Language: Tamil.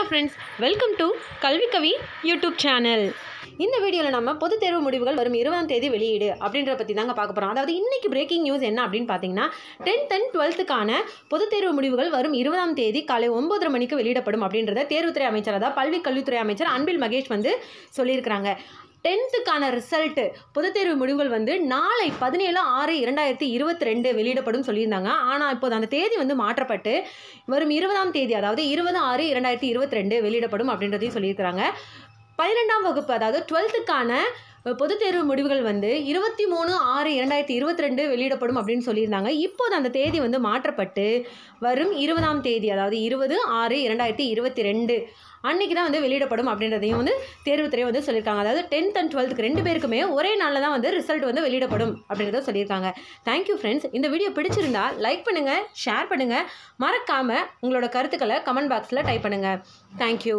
ஹலோ ஃப்ரெண்ட்ஸ் வெல்கம் டு கல்வி கவி யூடியூப் சேனல் இந்த வீடியோவில் நம்ம பொதுத் தேர்வு முடிவுகள் வரும் இருபதாம் தேதி வெளியீடு அப்படின்றத பற்றி தாங்க பார்க்க போகிறோம் அதாவது இன்னைக்கு பிரேக்கிங் நியூஸ் என்ன அப்படின்னு பார்த்தீங்கன்னா டென்த் அண்ட் டுவெல்த்துக்கான பொது தேர்வு முடிவுகள் வரும் இருபதாம் தேதி காலை ஒன்பதரை மணிக்கு வெளியிடப்படும் அப்படின்றத தேர்வுத்துறை அமைச்சர் அதாவது பல்வி கல்வித்துறை அமைச்சர் அன்பில் மகேஷ் வந்து சொல்லியிருக்கிறாங்க. டென்த்துக்கான ரிசல்ட்டு பொதுத் தேர்வு முடிவுகள் வந்து நாளை பதினேழு ஆறு இரண்டாயிரத்தி இருபத்தி ரெண்டு வெளியிடப்படும் சொல்லியிருந்தாங்க. ஆனால் இப்போது அந்த தேதி வந்து மாற்றப்பட்டு வரும் இருபதாம் தேதி அதாவது இருபது ஆறு இரண்டாயிரத்தி இருபத்தி ரெண்டு வெளியிடப்படும் அப்படின்றதையும் சொல்லியிருக்கிறாங்க. பன்னிரெண்டாம் வகுப்பு அதாவது டுவெல்த்துக்கான பொதுத் தேர்வு முடிவுகள் வந்து இருபத்தி மூணு ஆறு இரண்டாயிரத்தி இருபத்தி ரெண்டு வெளியிடப்படும் அப்படின்னு சொல்லியிருந்தாங்க. இப்போது அந்த தேதி வந்து மாற்றப்பட்டு வரும் இருபதாம் தேதி அதாவது இருபது ஆறு இரண்டாயிரத்தி இருபத்தி ரெண்டு அன்றைக்கி தான் வந்து வெளியிடப்படும் அப்படின்றதையும் வந்து தேர்வுத்துறை வந்து சொல்லியிருக்காங்க. அதாவது டென்த் அண்ட் டுவெல்த்துக்கு ரெண்டு பேருக்குமே ஒரே நாளில் தான் வந்து ரிசல்ட் வந்து வெளியிடப்படும் அப்படின்றத சொல்லியிருக்காங்க. தேங்க்யூ ஃப்ரெண்ட்ஸ் இந்த வீடியோ பிடிச்சிருந்தா லைக் பண்ணுங்கள் ஷேர் பண்ணுங்கள் மறக்காமல் உங்களோட கருத்துக்களை கமெண்ட் பாக்ஸில் டைப் பண்ணுங்கள் தேங்க்யூ